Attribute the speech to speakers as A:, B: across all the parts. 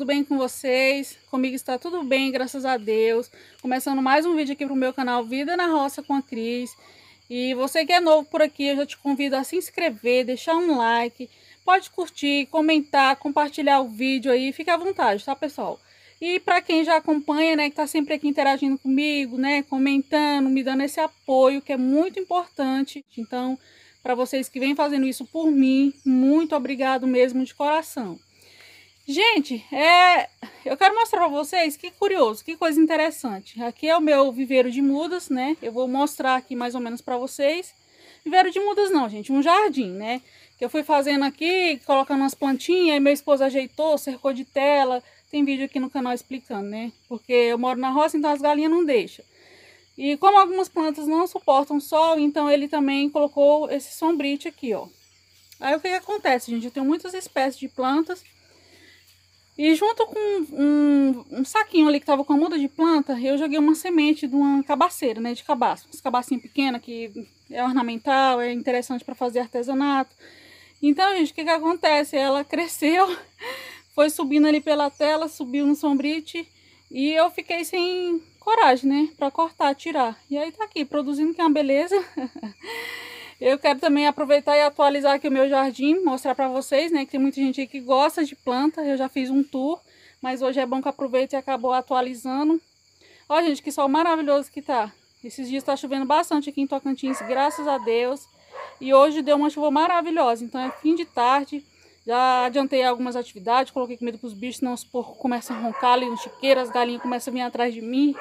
A: tudo bem com vocês? Comigo está tudo bem, graças a Deus. Começando mais um vídeo aqui para o meu canal Vida na Roça com a Cris. E você que é novo por aqui, eu já te convido a se inscrever, deixar um like. Pode curtir, comentar, compartilhar o vídeo aí, fique à vontade, tá pessoal? E para quem já acompanha, né, que está sempre aqui interagindo comigo, né, comentando, me dando esse apoio, que é muito importante. Então, para vocês que vêm fazendo isso por mim, muito obrigado mesmo de coração. Gente, é, eu quero mostrar para vocês que curioso, que coisa interessante. Aqui é o meu viveiro de mudas, né? Eu vou mostrar aqui mais ou menos para vocês. Viveiro de mudas não, gente, um jardim, né? Que eu fui fazendo aqui, colocando umas plantinhas, aí meu esposo ajeitou, cercou de tela. Tem vídeo aqui no canal explicando, né? Porque eu moro na roça, então as galinhas não deixam. E como algumas plantas não suportam sol, então ele também colocou esse sombrite aqui, ó. Aí o que, que acontece, gente? Eu tenho muitas espécies de plantas. E junto com um, um saquinho ali que tava com a muda de planta, eu joguei uma semente de uma cabaceira, né? De cabaço. Essa cabacinha pequena que é ornamental, é interessante para fazer artesanato. Então, gente, o que que acontece? Ela cresceu, foi subindo ali pela tela, subiu no sombrite e eu fiquei sem coragem, né? Pra cortar, tirar. E aí tá aqui, produzindo que é uma beleza. eu quero também aproveitar e atualizar aqui o meu jardim, mostrar pra vocês, né? Que tem muita gente que gosta de planta. Eu já fiz um tour, mas hoje é bom que aproveite e acabou atualizando. Ó, gente, que sol maravilhoso que tá. Esses dias tá chovendo bastante aqui em Tocantins, graças a Deus. E hoje deu uma chuva maravilhosa, então é fim de tarde. Já adiantei algumas atividades, coloquei comida para os bichos, senão os porcos começam a roncar ali no chiqueiro, as galinhas começam a vir atrás de mim.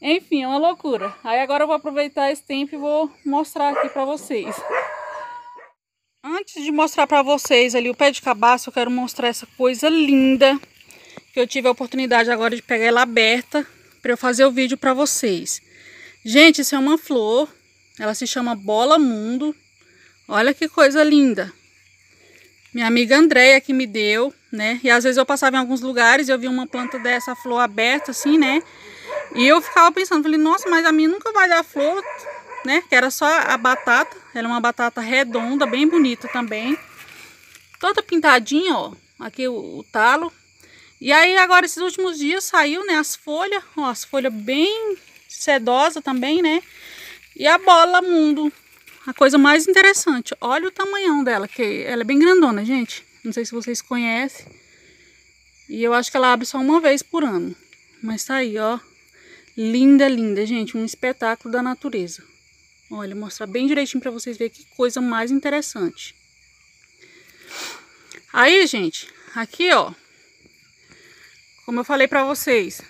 A: Enfim, é uma loucura. Aí agora eu vou aproveitar esse tempo e vou mostrar aqui para vocês. Antes de mostrar para vocês ali o pé de cabaço, eu quero mostrar essa coisa linda. Que eu tive a oportunidade agora de pegar ela aberta para eu fazer o vídeo para vocês. Gente, isso é uma flor. Ela se chama Bola Mundo. Olha que coisa linda. Minha amiga Andréia que me deu, né? E às vezes eu passava em alguns lugares e eu via uma planta dessa flor aberta assim, né? E eu ficava pensando, falei, nossa, mas a minha nunca vai dar flor, né? Que era só a batata, ela é uma batata redonda, bem bonita também. Toda pintadinha, ó, aqui o, o talo. E aí agora esses últimos dias saiu, né, as folhas, ó, as folhas bem sedosa também, né? E a bola mundo, a coisa mais interessante, olha o tamanhão dela, que ela é bem grandona, gente. Não sei se vocês conhecem. E eu acho que ela abre só uma vez por ano. Mas tá aí, ó. Linda, linda, gente. Um espetáculo da natureza. Olha, mostrar bem direitinho para vocês verem que coisa mais interessante. Aí, gente, aqui, ó. Como eu falei para vocês,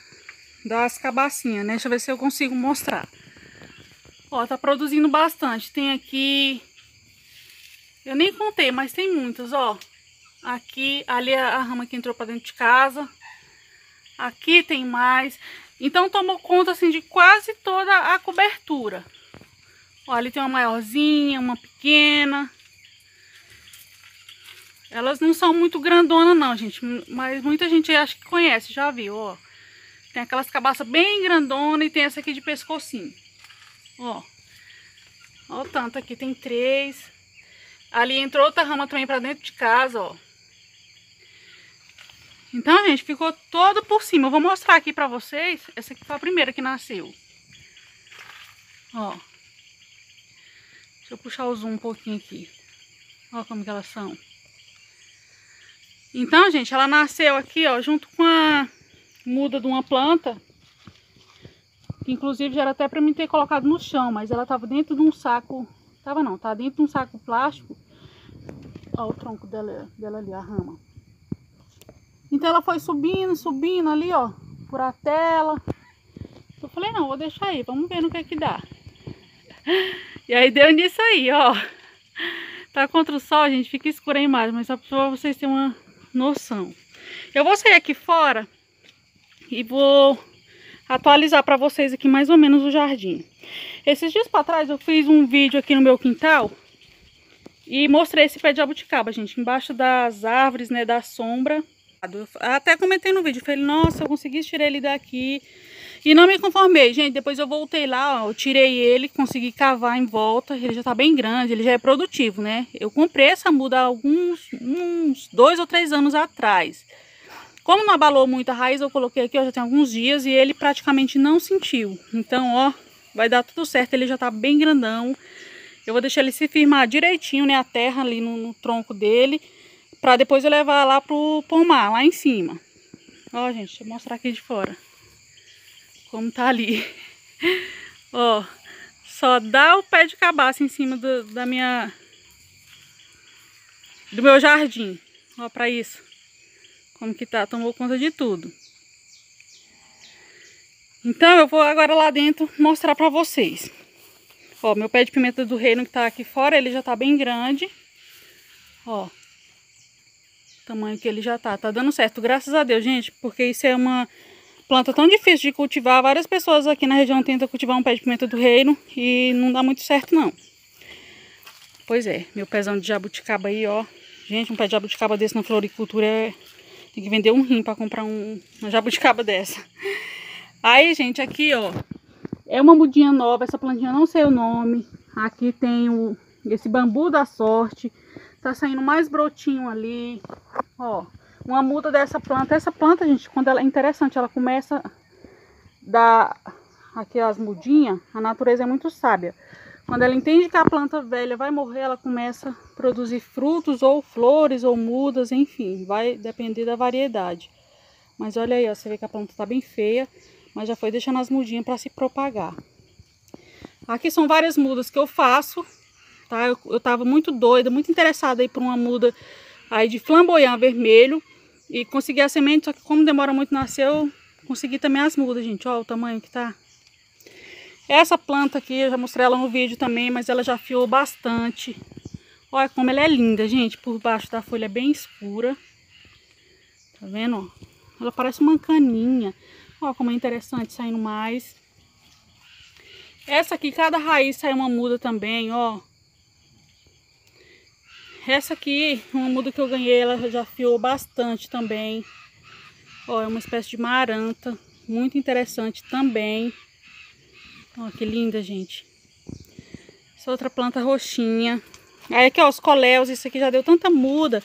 A: das cabacinhas, né? Deixa eu ver se eu consigo mostrar. Ó, tá produzindo bastante. Tem aqui... Eu nem contei, mas tem muitas, ó. Aqui, ali a, a rama que entrou pra dentro de casa. Aqui tem mais. Então tomou conta assim de quase toda a cobertura. Ó, ali tem uma maiorzinha, uma pequena. Elas não são muito grandonas não, gente. Mas muita gente acha que conhece, já viu, ó. Tem aquelas cabaças bem grandonas e tem essa aqui de pescocinho. Ó. Ó o tanto aqui, tem três. Ali entrou outra rama também pra dentro de casa, ó. Então, gente, ficou todo por cima. Eu vou mostrar aqui pra vocês. Essa aqui foi a primeira que nasceu. Ó. Deixa eu puxar o zoom um pouquinho aqui. Ó como que elas são. Então, gente, ela nasceu aqui, ó, junto com a muda de uma planta. Que inclusive já era até pra mim ter colocado no chão, mas ela tava dentro de um saco. Tava não, tá dentro de um saco plástico. Ó o tronco dela, dela ali, a rama. Então ela foi subindo, subindo ali, ó, por a tela. Eu falei, não, vou deixar aí, vamos ver no que é que dá. E aí deu nisso aí, ó. Tá contra o sol, gente, fica escura a imagem, mas só pra vocês terem uma noção. Eu vou sair aqui fora e vou atualizar para vocês aqui mais ou menos o jardim. Esses dias para trás eu fiz um vídeo aqui no meu quintal e mostrei esse pé de abuticaba, gente, embaixo das árvores, né, da sombra. Até comentei no vídeo, falei, nossa, eu consegui tirar ele daqui e não me conformei, gente, depois eu voltei lá, ó, eu tirei ele, consegui cavar em volta, ele já tá bem grande, ele já é produtivo, né? Eu comprei essa muda há alguns uns dois ou três anos atrás. Como não abalou muito a raiz, eu coloquei aqui, ó, já tem alguns dias e ele praticamente não sentiu. Então, ó, vai dar tudo certo, ele já tá bem grandão. Eu vou deixar ele se firmar direitinho, né, a terra ali no, no tronco dele, pra depois eu levar lá pro pomar, lá em cima. Ó, gente, deixa eu mostrar aqui de fora. Como tá ali. ó, só dá o pé de cabaça em cima do, da minha... Do meu jardim. Ó, pra isso. Como que tá, tomou conta de tudo. Então eu vou agora lá dentro mostrar pra vocês. Ó, meu pé de pimenta do reino que tá aqui fora, ele já tá bem grande. Ó. Tamanho que ele já tá. Tá dando certo, graças a Deus, gente. Porque isso é uma planta tão difícil de cultivar. Várias pessoas aqui na região tentam cultivar um pé de pimenta do reino e não dá muito certo, não. Pois é, meu pezão de jabuticaba aí, ó. Gente, um pé de jabuticaba desse na floricultura é... Tem que vender um rim para comprar um, uma jabuticaba dessa. Aí, gente, aqui, ó, é uma mudinha nova, essa plantinha não sei o nome. Aqui tem o, esse bambu da sorte. Tá saindo mais brotinho ali. Ó, uma muda dessa planta. Essa planta, gente, quando ela é interessante, ela começa a dar aqui as mudinhas. A natureza é muito sábia. Quando ela entende que a planta velha vai morrer, ela começa a produzir frutos ou flores ou mudas, enfim. Vai depender da variedade. Mas olha aí, ó, você vê que a planta tá bem feia mas já foi deixando as mudinhas para se propagar. Aqui são várias mudas que eu faço, tá? Eu, eu tava muito doida, muito interessada aí por uma muda aí de flamboyant vermelho e consegui a semente, só que como demora muito nascer, eu consegui também as mudas, gente. Ó o tamanho que tá. Essa planta aqui, eu já mostrei ela no vídeo também, mas ela já fiou bastante. Olha como ela é linda, gente. Por baixo da folha é bem escura. Tá vendo? Ela parece uma caninha. Ó, como é interessante, saindo mais. Essa aqui, cada raiz sai uma muda também, ó. Essa aqui, uma muda que eu ganhei, ela já fiou bastante também. Ó, é uma espécie de maranta. Muito interessante também. Ó, que linda, gente. Essa outra planta roxinha. Aí aqui, ó, os coléus, isso aqui já deu tanta muda.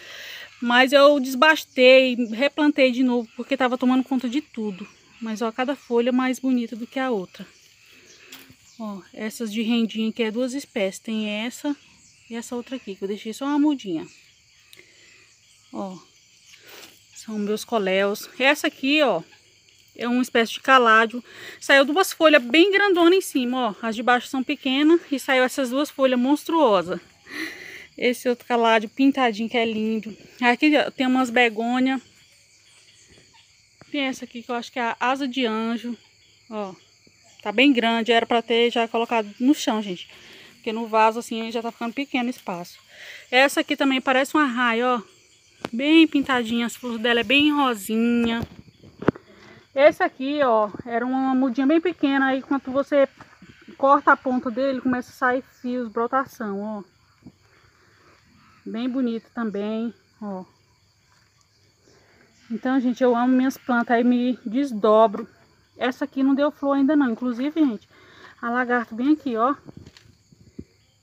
A: Mas eu desbastei, replantei de novo, porque tava tomando conta de tudo. Mas ó, cada folha mais bonita do que a outra. Ó, essas de rendinha que é duas espécies. Tem essa e essa outra aqui, que eu deixei só uma mudinha. Ó, são meus coléus. Essa aqui, ó, é uma espécie de caládio. Saiu duas folhas bem grandonas em cima, ó. As de baixo são pequenas e saiu essas duas folhas monstruosas. Esse outro caládio pintadinho que é lindo. Aqui tem umas begônias tem essa aqui que eu acho que é a asa de anjo. Ó, tá bem grande. Era pra ter já colocado no chão, gente. Porque no vaso assim já tá ficando pequeno o espaço. Essa aqui também parece uma raia, ó. Bem pintadinha. As flores dela é bem rosinha. Esse aqui, ó, era uma mudinha bem pequena. Aí quando você corta a ponta dele, começa a sair fios, brotação, ó. Bem bonito também, ó. Então, gente, eu amo minhas plantas, aí me desdobro. Essa aqui não deu flor ainda não. Inclusive, gente, a lagarta bem aqui, ó.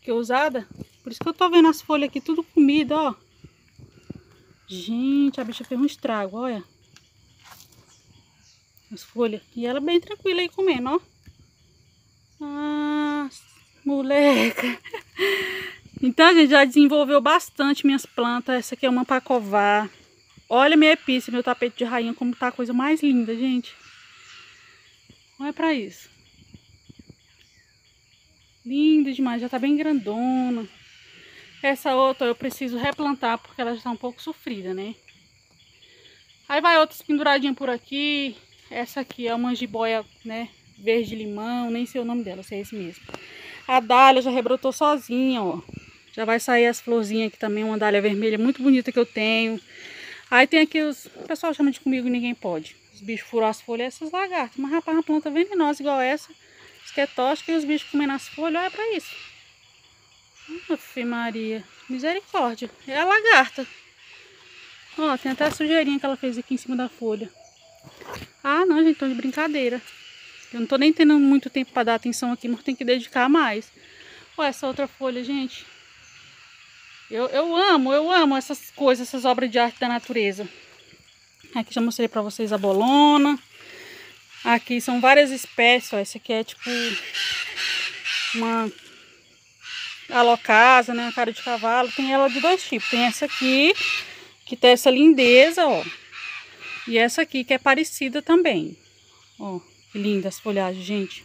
A: Que usada. Por isso que eu tô vendo as folhas aqui tudo comida, ó. Gente, a bicha fez um estrago, olha. As folhas. E ela bem tranquila aí comendo, ó. Ah, moleca. Então, gente, já desenvolveu bastante minhas plantas. Essa aqui é uma pacovar. Olha minha epícia, meu tapete de rainha, como tá a coisa mais linda, gente. Olha pra isso. Linda demais, já tá bem grandona. Essa outra eu preciso replantar, porque ela já tá um pouco sofrida, né? Aí vai outras penduradinhas por aqui. Essa aqui é uma jiboia, né? Verde limão, nem sei o nome dela, se é esse mesmo. A dália já rebrotou sozinha, ó. Já vai sair as florzinhas aqui também, uma dália vermelha muito bonita que eu tenho. Aí tem aqui os... O pessoal chama de comigo ninguém pode. Os bichos furam as folhas, essas lagartas. Mas rapaz, uma planta venenosa igual essa. Que é tóxica e os bichos comendo as folhas, olha pra isso. Aff, Maria. Misericórdia. É a lagarta. Ó, tem até a sujeirinha que ela fez aqui em cima da folha. Ah, não, gente, tô de brincadeira. Eu não tô nem tendo muito tempo pra dar atenção aqui, mas tem que dedicar mais. Olha essa outra folha, gente. Eu, eu amo, eu amo essas coisas, essas obras de arte da natureza. Aqui já mostrei pra vocês a bolona. Aqui são várias espécies, ó. Esse aqui é tipo uma alocasa, né? Uma cara de cavalo. Tem ela de dois tipos. Tem essa aqui, que tem essa lindeza, ó. E essa aqui que é parecida também. Ó, que linda as folhagens, gente.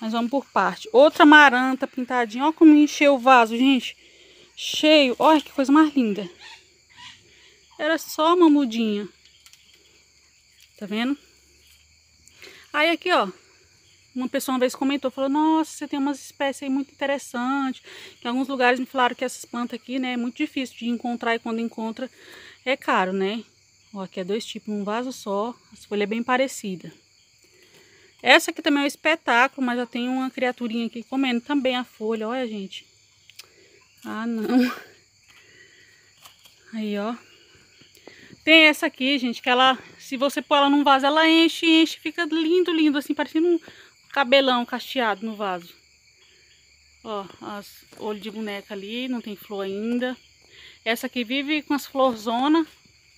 A: Mas vamos por parte. Outra maranta pintadinha. Ó como encheu o vaso, gente. Cheio. Olha que coisa mais linda. Era só uma mudinha. Tá vendo? Aí aqui, ó. Uma pessoa uma vez comentou, falou, nossa, você tem umas espécies aí muito interessantes. Em alguns lugares me falaram que essas plantas aqui, né, é muito difícil de encontrar e quando encontra é caro, né? Ó, aqui é dois tipos, um vaso só. As folhas é bem parecida. Essa aqui também é um espetáculo, mas já tem uma criaturinha aqui comendo também a folha. Olha, gente. Ah, não. Aí, ó. Tem essa aqui, gente, que ela, se você pôr ela num vaso, ela enche, enche, fica lindo, lindo, assim, parecendo um cabelão cacheado no vaso. Ó, as olho de boneca ali, não tem flor ainda. Essa aqui vive com as florzonas,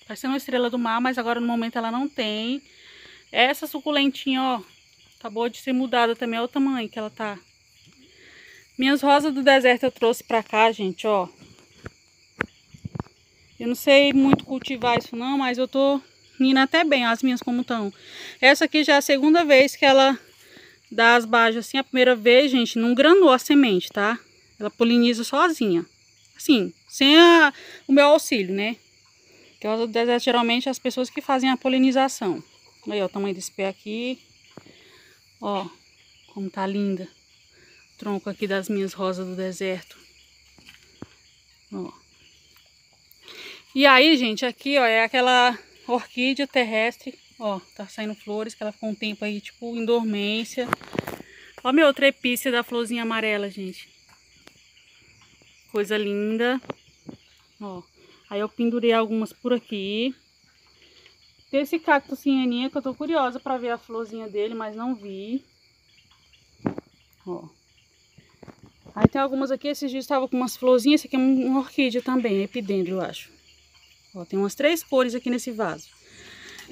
A: parecendo uma estrela do mar, mas agora no momento ela não tem. Essa suculentinha, ó, Acabou de ser mudada também, olha o tamanho que ela tá. Minhas rosas do deserto eu trouxe pra cá, gente, ó. Eu não sei muito cultivar isso não, mas eu tô indo até bem, as minhas como estão. Essa aqui já é a segunda vez que ela dá as bajas assim. A primeira vez, gente, não granou a semente, tá? Ela poliniza sozinha. Assim, sem a, o meu auxílio, né? Que do deserto geralmente as pessoas que fazem a polinização. Aí, ó, o tamanho desse pé aqui. Ó, como tá linda. O tronco aqui das minhas rosas do deserto. Ó. E aí, gente, aqui, ó, é aquela orquídea terrestre. Ó, tá saindo flores, que ela ficou um tempo aí, tipo, em dormência. Ó, minha outra epícia da florzinha amarela, gente. Coisa linda. Ó, aí eu pendurei algumas por aqui. Tem esse cacto cianinha que eu tô curiosa pra ver a florzinha dele, mas não vi. Ó. Aí tem algumas aqui, esses dias estava com umas florzinhas, esse aqui é uma orquídea também, epidendro, eu acho. Ó, tem umas três cores aqui nesse vaso.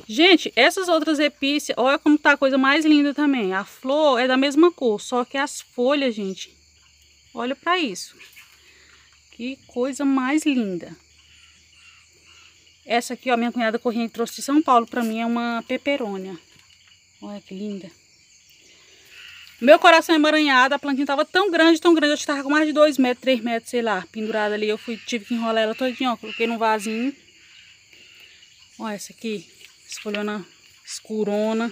A: Gente, essas outras epícias, olha como tá a coisa mais linda também. A flor é da mesma cor, só que as folhas, gente, olha pra isso. Que coisa mais linda. Essa aqui, ó, minha cunhada corrente trouxe de São Paulo pra mim, é uma peperônia. Olha que linda. Meu coração emaranhado, a plantinha tava tão grande, tão grande, que tava com mais de 2 metros, 3 metros, sei lá, pendurada ali. Eu fui, tive que enrolar ela todinha, ó, coloquei num vasinho. Olha essa aqui, esfolhona escurona.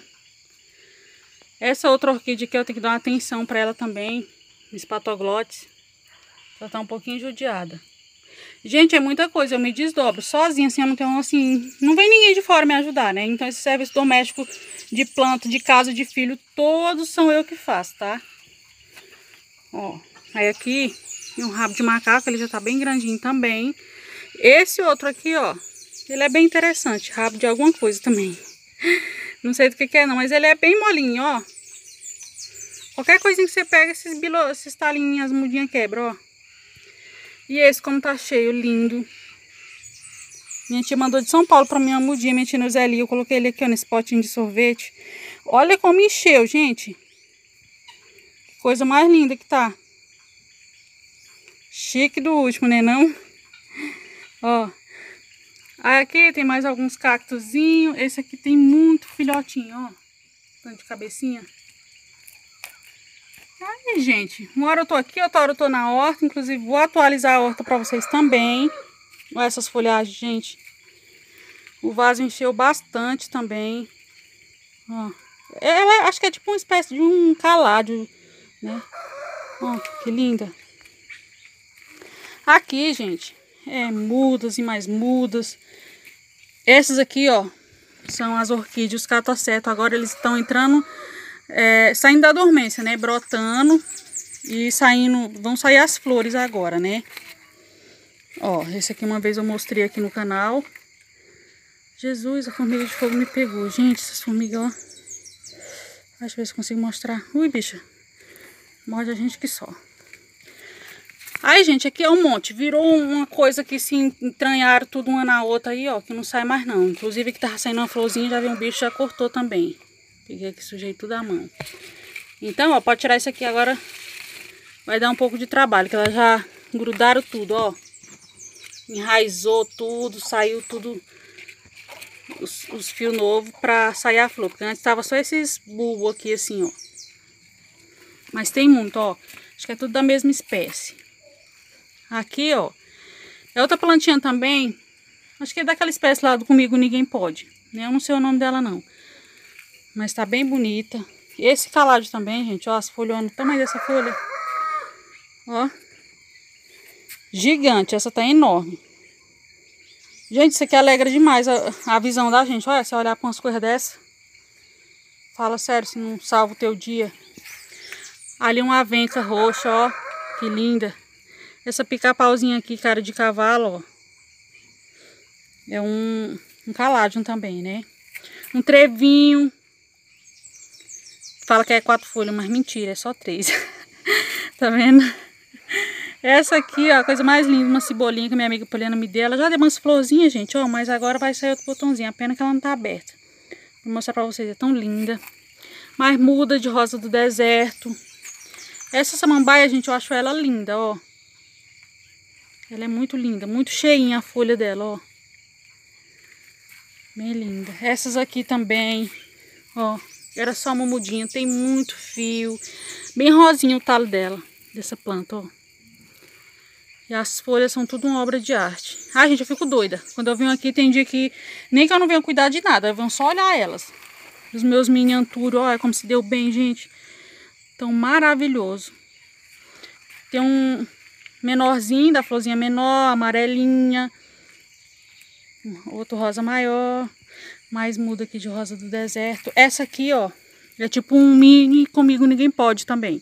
A: Essa outra orquídea aqui eu tenho que dar uma atenção pra ela também, espatoglotes. Ela tá um pouquinho judiada. Gente, é muita coisa, eu me desdobro sozinha, assim, eu não tenho, assim, não vem ninguém de fora me ajudar, né? Então esse serviço doméstico de planta, de casa, de filho, todos são eu que faço, tá? Ó, aí aqui um rabo de macaco, ele já tá bem grandinho também. Esse outro aqui, ó, ele é bem interessante, rabo de alguma coisa também. Não sei do que que é não, mas ele é bem molinho, ó. Qualquer coisinha que você pega, esses, bilo, esses talinhos, as mudinhas quebra, ó. E esse como tá cheio, lindo. Minha tia mandou de São Paulo pra mim uma mudinha, minha tia Nuzeli. Eu coloquei ele aqui, ó, nesse potinho de sorvete. Olha como encheu, gente. Que coisa mais linda que tá. Chique do último, né não? Ó. Aqui tem mais alguns cactozinhos. Esse aqui tem muito filhotinho, ó. Tanto de cabecinha. Aí, gente, uma hora eu tô aqui, outra hora eu tô na horta. Inclusive, vou atualizar a horta pra vocês também. Olha essas folhagens, gente. O vaso encheu bastante também. Ó. Ela acho que é tipo uma espécie de um caládio, né? Ó, que linda. Aqui, gente, é mudas e mais mudas. Essas aqui, ó, são as orquídeas catoceto. Agora eles estão entrando é, saindo da dormência, né? Brotando e saindo, vão sair as flores agora, né? Ó, esse aqui uma vez eu mostrei aqui no canal. Jesus, a formiga de fogo me pegou. Gente, essas formigas, ó. Deixa eu ver se consigo mostrar. Ui, bicha. Morde a gente que só. Aí, gente, aqui é um monte. Virou uma coisa que se entranharam tudo uma na outra aí, ó. Que não sai mais não. Inclusive que tava saindo uma florzinha, já veio um bicho, já cortou também. Peguei aqui, sujei tudo a mão. Então, ó, pode tirar isso aqui agora. Vai dar um pouco de trabalho, que elas já grudaram tudo, ó. Enraizou tudo, saiu tudo os, os fios novos pra sair a flor. Porque antes tava só esses bulbos aqui assim, ó. Mas tem muito, ó. Acho que é tudo da mesma espécie. Aqui, ó. É outra plantinha também. Acho que é daquela espécie lá do Comigo Ninguém Pode. Né? Eu não sei o nome dela, não. Mas tá bem bonita. Esse calado também, gente, ó. As folhas, o tamanho dessa folha. Ó. Gigante. Essa tá enorme. Gente, isso aqui alegra demais a, a visão da gente. Olha, você olhar pra umas coisas dessas. Fala sério, se não salva o teu dia. Ali uma avenca roxa, ó. Que linda. Essa pica-pauzinha aqui, cara de cavalo, ó. É um, um caládio também, né? Um trevinho. Fala que é quatro folhas, mas mentira, é só três. tá vendo? Essa aqui, ó, a coisa mais linda, uma cebolinha que minha amiga Poliana me deu. Ela já deu umas florzinhas, gente, ó, mas agora vai sair outro botãozinho. A pena que ela não tá aberta. Vou mostrar pra vocês, é tão linda. Mais muda de rosa do deserto. Essa samambaia, gente, eu acho ela linda, ó. Ela é muito linda, muito cheinha a folha dela, ó. Bem linda. Essas aqui também, ó. Era só uma mudinha, tem muito fio. Bem rosinho o talo dela, dessa planta, ó. E as folhas são tudo uma obra de arte. Ai, gente, eu fico doida. Quando eu venho aqui, tem dia que nem que eu não venho cuidar de nada, eu venho só olhar elas. Os meus miniaturos, olha como se deu bem, gente. Tão maravilhoso. Tem um menorzinho, da florzinha menor, amarelinha. Outro rosa maior. Mais muda aqui de rosa do deserto. Essa aqui, ó, é tipo um mini comigo ninguém pode também.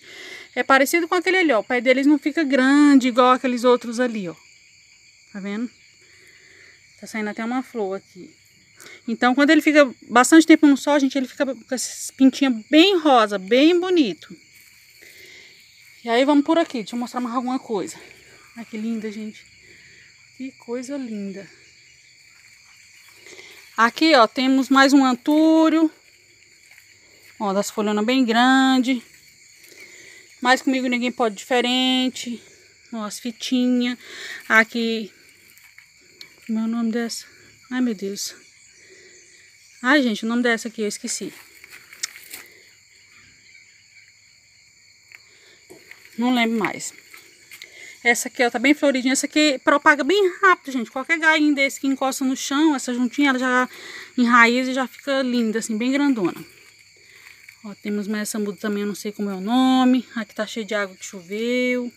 A: É parecido com aquele ali, ó. O pé deles não fica grande igual aqueles outros ali, ó. Tá vendo? Tá saindo até uma flor aqui. Então, quando ele fica bastante tempo no sol, gente, ele fica com essas pintinhas bem rosa, bem bonito. E aí vamos por aqui, deixa eu mostrar mais alguma coisa. Olha que linda, gente. Que coisa linda. Aqui, ó, temos mais um antúrio. Ó, das folhonas bem grande. Mas comigo ninguém pode diferente. Ó, as fitinhas. Aqui. Como é o nome dessa? Ai, meu Deus. Ai, gente, o nome dessa aqui eu esqueci. Não lembro mais. Essa aqui, ó, tá bem floridinha. Essa aqui propaga bem rápido, gente. Qualquer galinho desse que encosta no chão, essa juntinha, ela já enraiza e já fica linda, assim, bem grandona. Ó, temos mais essa muda também, eu não sei como é o nome. Aqui tá cheio de água que choveu.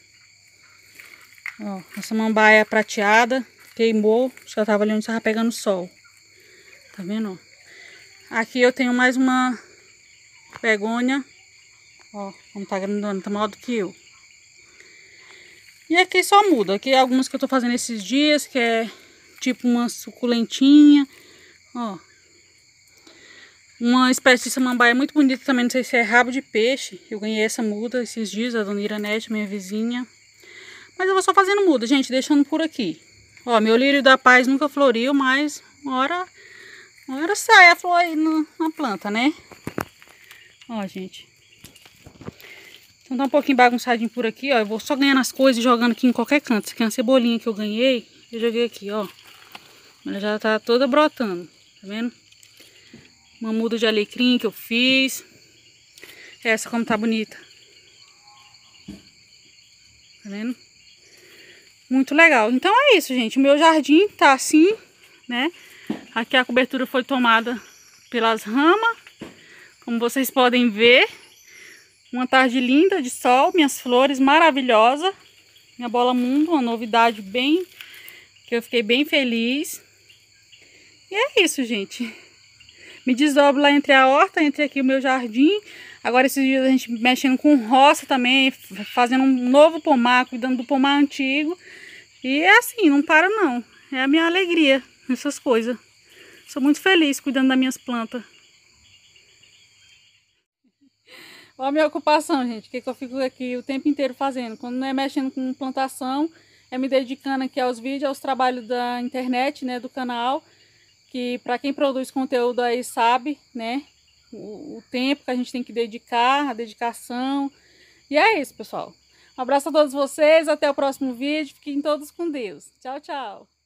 A: Ó, essa mambaia prateada queimou. Acho que ela tava ali onde tava pegando sol. Tá vendo? Aqui eu tenho mais uma begônia. Ó, como tá grandona, tá maior do que eu. E aqui só muda. Aqui é algumas que eu tô fazendo esses dias, que é tipo uma suculentinha. Ó. Uma espécie de samambaia muito bonita também, não sei se é rabo de peixe. Eu ganhei essa muda esses dias, a dona Iranete, minha vizinha. Mas eu vou só fazendo muda, gente, deixando por aqui. Ó, meu lírio da paz nunca floriu, mas uma hora, uma hora sai a flor aí no, na planta, né? Ó, gente. Então tá um pouquinho bagunçadinho por aqui, ó. Eu vou só ganhando as coisas e jogando aqui em qualquer canto. Isso aqui é uma cebolinha que eu ganhei. Eu joguei aqui, ó. Ela já tá toda brotando, tá vendo? Uma muda de alecrim que eu fiz. Essa como tá bonita. Tá vendo? Muito legal. Então é isso, gente. O meu jardim tá assim, né? Aqui a cobertura foi tomada pelas ramas. Como vocês podem ver. Uma tarde linda de sol, minhas flores maravilhosa. Minha bola mundo, uma novidade bem que eu fiquei bem feliz. E é isso, gente. Me desdobro lá entre a horta, entre aqui o meu jardim. Agora esses dias a gente mexendo com roça também, fazendo um novo pomar, cuidando do pomar antigo. E é assim, não para não. É a minha alegria, essas coisas. Sou muito feliz cuidando das minhas plantas. Olha a minha ocupação, gente. O que, que eu fico aqui o tempo inteiro fazendo. Quando não é mexendo com plantação, é me dedicando aqui aos vídeos, aos trabalhos da internet, né? Do canal. Que para quem produz conteúdo aí sabe, né? O, o tempo que a gente tem que dedicar, a dedicação. E é isso, pessoal. Um abraço a todos vocês. Até o próximo vídeo. Fiquem todos com Deus. Tchau, tchau.